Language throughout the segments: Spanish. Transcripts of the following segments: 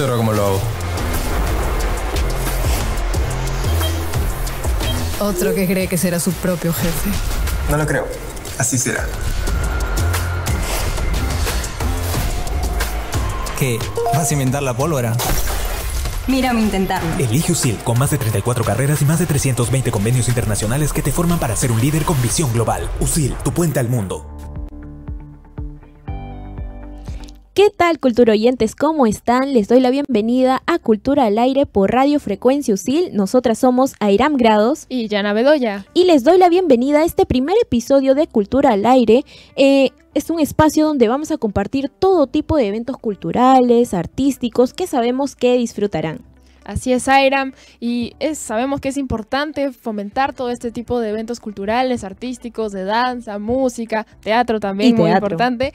Cómo lo hago. Otro que cree que será su propio jefe. No lo creo. Así será. ¿Qué? ¿Vas a inventar la pólvora? Mírame intentarlo. Elige USIL con más de 34 carreras y más de 320 convenios internacionales que te forman para ser un líder con visión global. USIL, tu puente al mundo. ¿Qué tal, cultura oyentes? ¿Cómo están? Les doy la bienvenida a Cultura al Aire por Radio Frecuencia USIL. Nosotras somos Airam Grados y Yana Bedoya. Y les doy la bienvenida a este primer episodio de Cultura al Aire. Eh, es un espacio donde vamos a compartir todo tipo de eventos culturales, artísticos, que sabemos que disfrutarán. Así es, Airam, y es, sabemos que es importante fomentar todo este tipo de eventos culturales, artísticos, de danza, música, teatro también, muy importante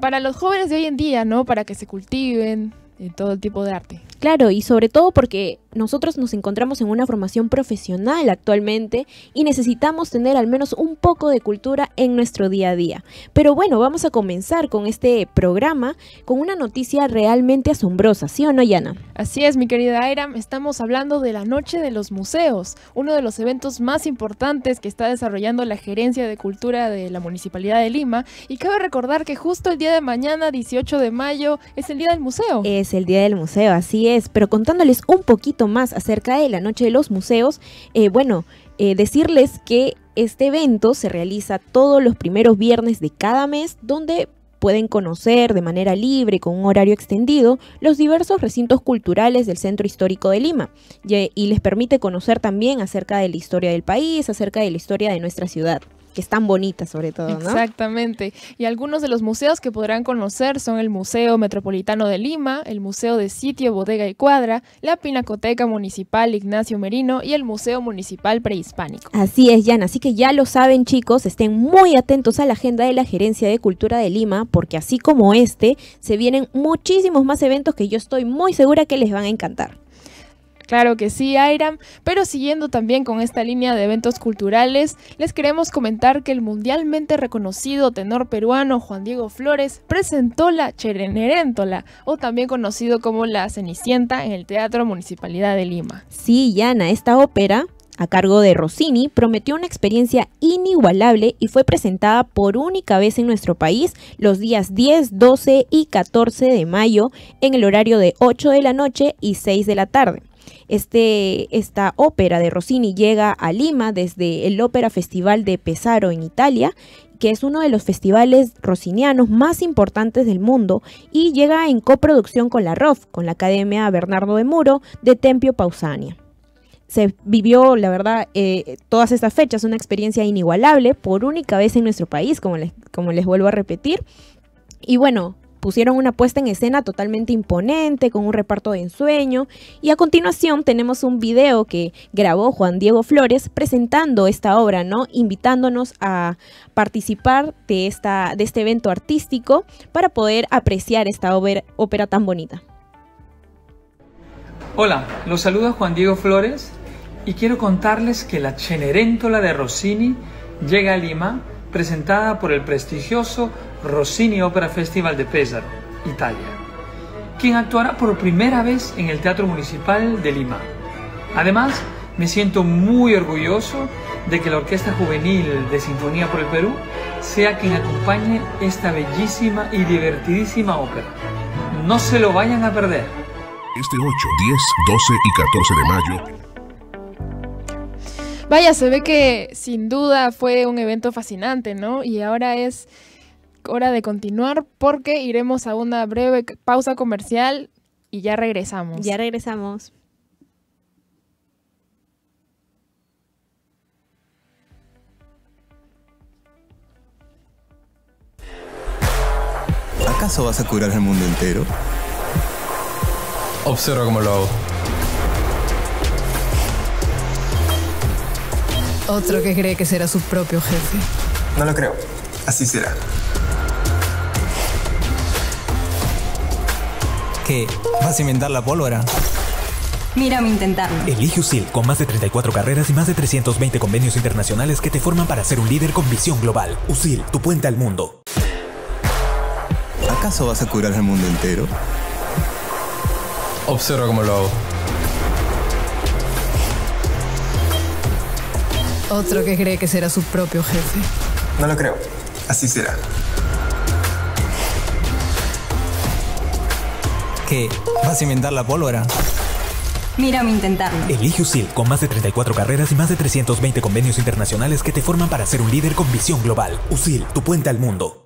para los jóvenes de hoy en día, ¿no? Para que se cultiven en todo el tipo de arte. Claro, y sobre todo porque nosotros nos encontramos en una formación profesional actualmente y necesitamos tener al menos un poco de cultura en nuestro día a día. Pero bueno, vamos a comenzar con este programa con una noticia realmente asombrosa, ¿sí o no, Yana? Así es, mi querida Airam, estamos hablando de la Noche de los Museos, uno de los eventos más importantes que está desarrollando la Gerencia de Cultura de la Municipalidad de Lima. Y cabe recordar que justo el día de mañana, 18 de mayo, es el Día del Museo. Es el Día del Museo, así es, pero contándoles un poquito más acerca de la Noche de los Museos, eh, bueno, eh, decirles que este evento se realiza todos los primeros viernes de cada mes, donde pueden conocer de manera libre con un horario extendido los diversos recintos culturales del Centro Histórico de Lima. Y les permite conocer también acerca de la historia del país, acerca de la historia de nuestra ciudad que es tan bonita sobre todo, ¿no? Exactamente. Y algunos de los museos que podrán conocer son el Museo Metropolitano de Lima, el Museo de Sitio, Bodega y Cuadra, la Pinacoteca Municipal Ignacio Merino y el Museo Municipal Prehispánico. Así es, Jan. Así que ya lo saben, chicos, estén muy atentos a la agenda de la Gerencia de Cultura de Lima, porque así como este, se vienen muchísimos más eventos que yo estoy muy segura que les van a encantar. Claro que sí, Airam, pero siguiendo también con esta línea de eventos culturales, les queremos comentar que el mundialmente reconocido tenor peruano Juan Diego Flores presentó la Chereneréntola, o también conocido como la Cenicienta, en el Teatro Municipalidad de Lima. Sí, Yana, esta ópera a cargo de Rossini, prometió una experiencia inigualable y fue presentada por única vez en nuestro país los días 10, 12 y 14 de mayo en el horario de 8 de la noche y 6 de la tarde. Este, esta ópera de Rossini llega a Lima desde el Ópera Festival de Pesaro en Italia que es uno de los festivales rossinianos más importantes del mundo y llega en coproducción con la ROF, con la Academia Bernardo de Muro de Tempio Pausania. Se vivió, la verdad, eh, todas estas fechas, una experiencia inigualable por única vez en nuestro país, como como les vuelvo a repetir. Y bueno, pusieron una puesta en escena totalmente imponente, con un reparto de ensueño. Y a continuación tenemos un video que grabó Juan Diego Flores presentando esta obra, ¿no? Invitándonos a participar de, esta, de este evento artístico para poder apreciar esta ópera, ópera tan bonita. Hola, los saluda Juan Diego Flores y quiero contarles que la Cenerentola de Rossini llega a Lima presentada por el prestigioso Rossini Opera Festival de Pesaro, Italia, quien actuará por primera vez en el Teatro Municipal de Lima. Además, me siento muy orgulloso de que la Orquesta Juvenil de Sinfonía por el Perú sea quien acompañe esta bellísima y divertidísima ópera. No se lo vayan a perder. Este 8, 10, 12 y 14 de mayo Vaya, se ve que sin duda fue un evento fascinante, ¿no? Y ahora es hora de continuar porque iremos a una breve pausa comercial y ya regresamos. Ya regresamos. ¿Acaso vas a curar el mundo entero? Observa cómo lo hago. Otro que cree que será su propio jefe. No lo creo. Así será. ¿Vas a inventar la pólvora? Mírame intentarlo. Elige USIL con más de 34 carreras y más de 320 convenios internacionales que te forman para ser un líder con visión global. USIL, tu puente al mundo. ¿Acaso vas a curar el mundo entero? Observa cómo lo hago. Otro que cree que será su propio jefe. No lo creo. Así será. ¿Vas a inventar la pólvora? Mírame intentarlo. Elige USIL con más de 34 carreras y más de 320 convenios internacionales que te forman para ser un líder con visión global. USIL, tu puente al mundo.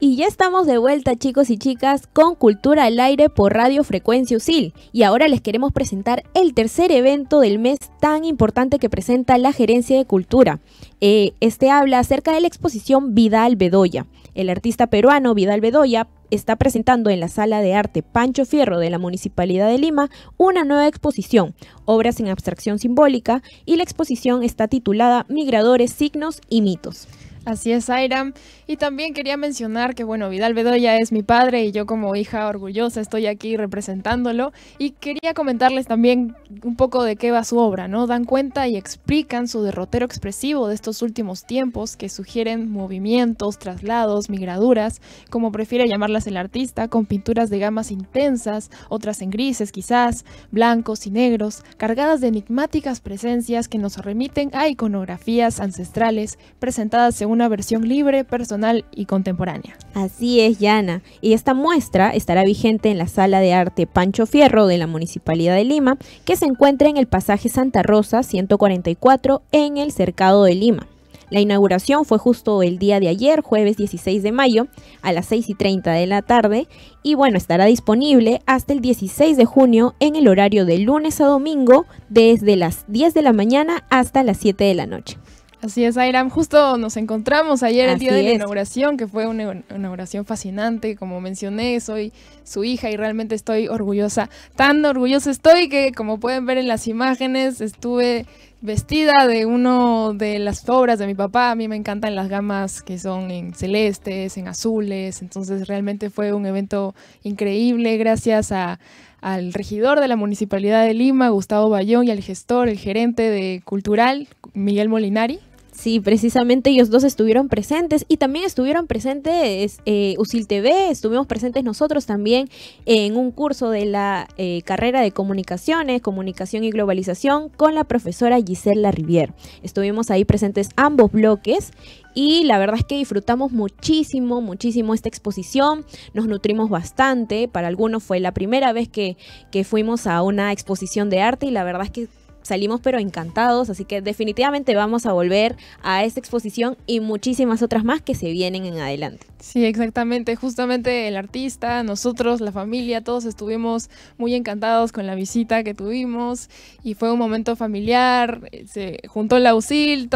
Y ya estamos de vuelta chicos y chicas con Cultura al Aire por Radio Frecuencia USIL. Y ahora les queremos presentar el tercer evento del mes tan importante que presenta la Gerencia de Cultura. Eh, este habla acerca de la exposición Vidal Bedoya. El artista peruano Vidal Bedoya está presentando en la Sala de Arte Pancho Fierro de la Municipalidad de Lima una nueva exposición, Obras en Abstracción Simbólica, y la exposición está titulada Migradores, Signos y Mitos. Así es, Airam. Y también quería mencionar que, bueno, Vidal Bedoya es mi padre y yo como hija orgullosa estoy aquí representándolo. Y quería comentarles también un poco de qué va su obra, ¿no? Dan cuenta y explican su derrotero expresivo de estos últimos tiempos que sugieren movimientos, traslados, migraduras, como prefiere llamarlas el artista, con pinturas de gamas intensas, otras en grises quizás, blancos y negros, cargadas de enigmáticas presencias que nos remiten a iconografías ancestrales presentadas según una versión libre, personal y contemporánea. Así es, Yana. Y esta muestra estará vigente en la Sala de Arte Pancho Fierro de la Municipalidad de Lima, que se encuentra en el pasaje Santa Rosa 144 en el Cercado de Lima. La inauguración fue justo el día de ayer, jueves 16 de mayo, a las 6 y 30 de la tarde, y bueno, estará disponible hasta el 16 de junio en el horario de lunes a domingo, desde las 10 de la mañana hasta las 7 de la noche. Así es, Airam. Justo nos encontramos ayer el día de la inauguración, que fue una inauguración fascinante. Como mencioné, soy su hija y realmente estoy orgullosa. Tan orgullosa estoy que, como pueden ver en las imágenes, estuve vestida de uno de las obras de mi papá. A mí me encantan las gamas que son en celestes, en azules. Entonces realmente fue un evento increíble gracias a, al regidor de la Municipalidad de Lima, Gustavo Bayón, y al gestor, el gerente de Cultural, Miguel Molinari. Sí, precisamente ellos dos estuvieron presentes y también estuvieron presentes eh, USIL TV, estuvimos presentes nosotros también en un curso de la eh, carrera de comunicaciones, comunicación y globalización con la profesora Gisela Rivier. Estuvimos ahí presentes ambos bloques y la verdad es que disfrutamos muchísimo, muchísimo esta exposición, nos nutrimos bastante, para algunos fue la primera vez que, que fuimos a una exposición de arte y la verdad es que salimos pero encantados, así que definitivamente vamos a volver a esta exposición y muchísimas otras más que se vienen en adelante. Sí, exactamente, justamente el artista, nosotros, la familia, todos estuvimos muy encantados con la visita que tuvimos y fue un momento familiar, se juntó la USIL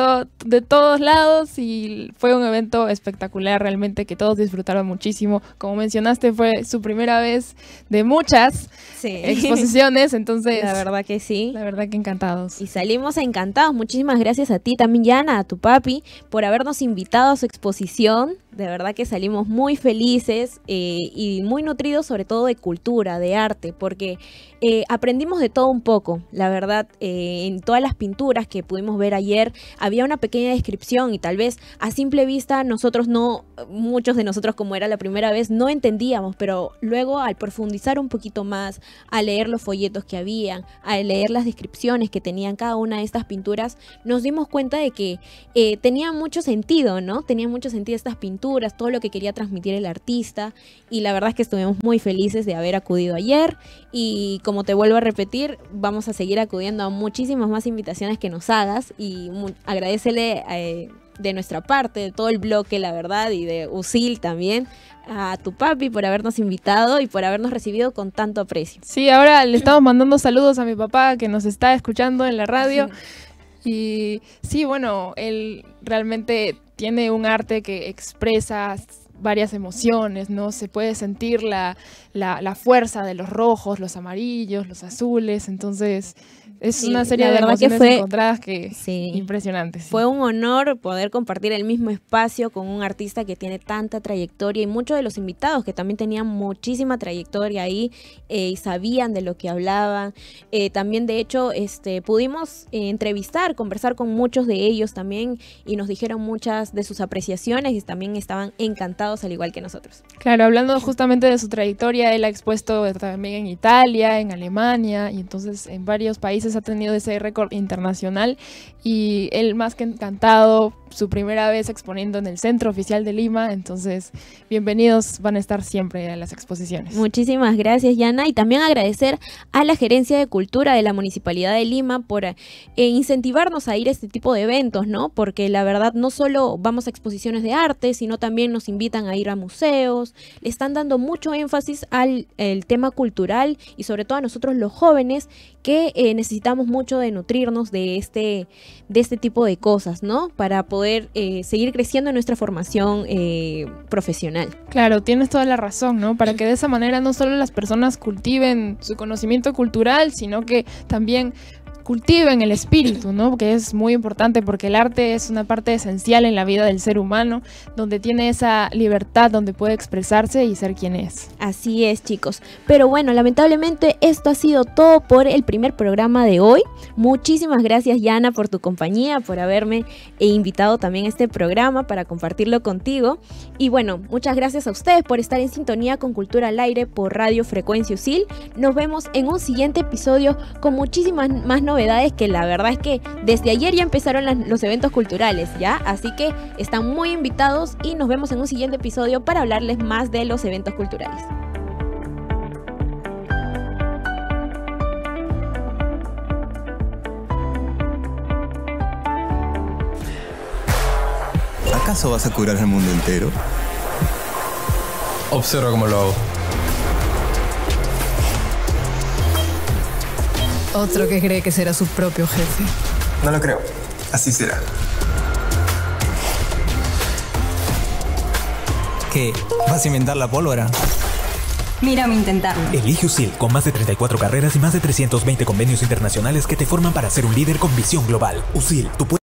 de todos lados y fue un evento espectacular realmente que todos disfrutaron muchísimo. Como mencionaste, fue su primera vez de muchas exposiciones, entonces... La verdad que sí. La verdad que encantado y salimos encantados. Muchísimas gracias a ti también, Yana, a tu papi, por habernos invitado a su exposición. De verdad que salimos muy felices eh, y muy nutridos sobre todo de cultura, de arte, porque eh, aprendimos de todo un poco. La verdad, eh, en todas las pinturas que pudimos ver ayer había una pequeña descripción y tal vez a simple vista nosotros no, muchos de nosotros como era la primera vez, no entendíamos, pero luego al profundizar un poquito más, a leer los folletos que habían, a leer las descripciones que tenían cada una de estas pinturas, nos dimos cuenta de que tenía mucho sentido, ¿no? Tenía mucho sentido estas pinturas todo lo que quería transmitir el artista y la verdad es que estuvimos muy felices de haber acudido ayer y como te vuelvo a repetir, vamos a seguir acudiendo a muchísimas más invitaciones que nos hagas y agradecele eh, de nuestra parte, de todo el bloque, la verdad, y de Usil también, a tu papi por habernos invitado y por habernos recibido con tanto aprecio. Sí, ahora le estamos mandando saludos a mi papá que nos está escuchando en la radio. Y sí, bueno, él realmente tiene un arte que expresa varias emociones, ¿no? Se puede sentir la, la, fuerza de los rojos, los amarillos, los azules, entonces es una serie de que fue, encontradas que impresionantes. Fue un honor poder compartir el mismo espacio con un artista que tiene tanta trayectoria y muchos de los invitados que también tenían muchísima trayectoria ahí eh, y sabían de lo que hablaban. Eh, también de hecho este, pudimos eh, entrevistar, conversar con muchos de ellos también y nos dijeron muchas de sus apreciaciones y también estaban encantados invitados al igual que nosotros. Claro, hablando justamente de su trayectoria, él ha expuesto también en Italia, en Alemania y entonces en varios países ha tenido ese récord internacional y él más que encantado, su primera vez exponiendo en el Centro Oficial de Lima, entonces bienvenidos van a estar siempre a las exposiciones. Muchísimas gracias Yana y también agradecer a la Gerencia de Cultura de la Municipalidad de Lima por eh, incentivarnos a ir a este tipo de eventos, ¿no? Porque la verdad no solo vamos a exposiciones de arte, sino también nos invitan a ir a museos, le están dando mucho énfasis al el tema cultural y sobre todo a nosotros los jóvenes que eh, necesitamos mucho de nutrirnos de este, de este tipo de cosas, ¿no? Para poder eh, seguir creciendo en nuestra formación eh, profesional. Claro, tienes toda la razón, ¿no? Para que de esa manera no solo las personas cultiven su conocimiento cultural, sino que también cultiven el espíritu, ¿no? Que es muy importante porque el arte es una parte esencial en la vida del ser humano, donde tiene esa libertad, donde puede expresarse y ser quien es. Así es, chicos. Pero bueno, lamentablemente esto ha sido todo por el primer programa de hoy. Muchísimas gracias, Yana, por tu compañía, por haberme invitado también a este programa para compartirlo contigo. Y bueno, muchas gracias a ustedes por estar en sintonía con Cultura al Aire por Radio Frecuencia USIL. Nos vemos en un siguiente episodio con muchísimas más novedades que la verdad es que desde ayer ya empezaron los eventos culturales, ¿ya? Así que están muy invitados y nos vemos en un siguiente episodio para hablarles más de los eventos culturales. ¿Acaso vas a curar al mundo entero? Observa cómo lo hago. Otro que cree que será su propio jefe. No lo creo. Así será. ¿Qué? ¿Vas a inventar la pólvora? Mírame intentarlo. Elige USIL con más de 34 carreras y más de 320 convenios internacionales que te forman para ser un líder con visión global. USIL, tu puente